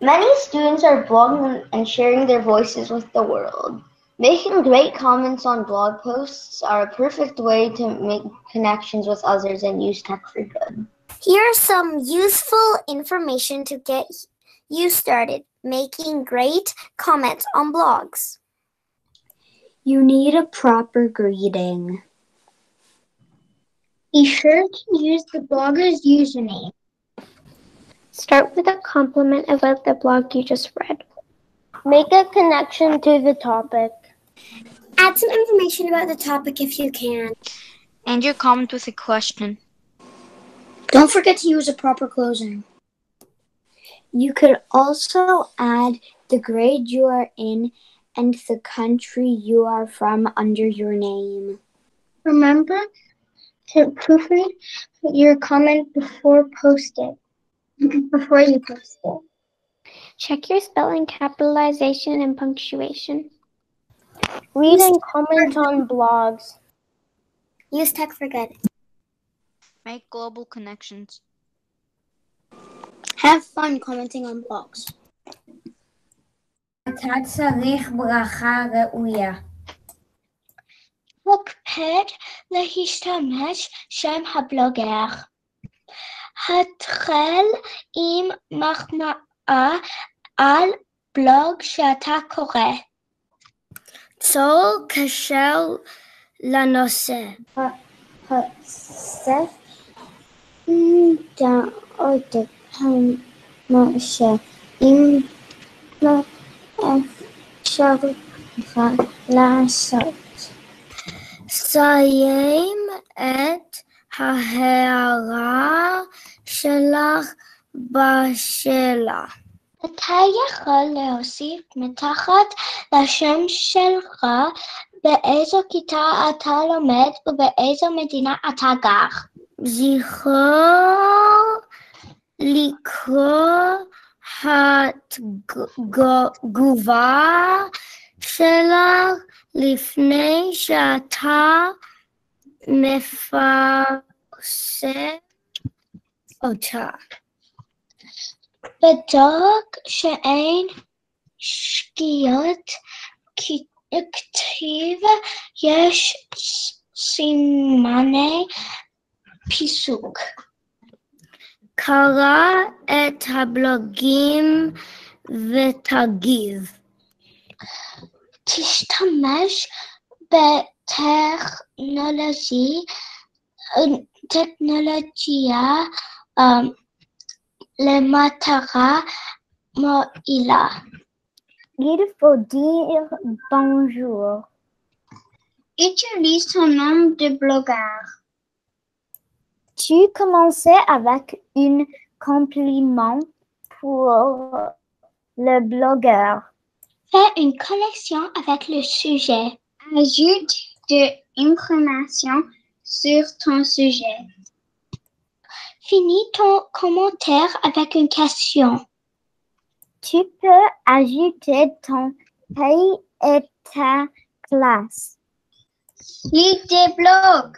Many students are blogging and sharing their voices with the world. Making great comments on blog posts are a perfect way to make connections with others and use tech for good. Here's some useful information to get you started making great comments on blogs. You need a proper greeting. Be sure to use the blogger's username. Start with a compliment about the blog you just read. Make a connection to the topic. Add some information about the topic if you can. End your comment with a question. Don't forget to use a proper closing. You could also add the grade you are in and the country you are from under your name. Remember to proofread your comment before post it Before you post it. Check your spelling, capitalization, and punctuation. Read and comment on blogs. Use tech for good. Make global connections. Have fun commenting on blogs. אתה צריך ברכה ראויה. הקפד להשתמש שם הבלוגר. התחל עם מחמאה על בלוג שאתה קורא. צור קשר לנושא. הסף דעות משה אם לא אפשר לעשות. סיים את ההערה שלך בשאלה. אתה יכול להוסיף מתחת לשם שלך באיזו כיתה אתה לומד ובאיזו מדינה אתה גר. זכור לקרוא התגובה שלך לפני שאתה מפרסם אותה. בדוק שאין שגיאות כתיב, יש סימני פיסוק. קרא את הבלוגים ותגיב. תשתמש בטכנולוגי, Um, le Matara Moila. Il faut dire bonjour. Utilise ton nom de blogueur. Tu commençais avec un compliment pour le blogueur. Fais une connexion avec le sujet. Ajoute de l'information sur ton sujet. Finis ton commentaire avec une question. Tu peux ajouter ton pays et ta classe. Lis des blogs.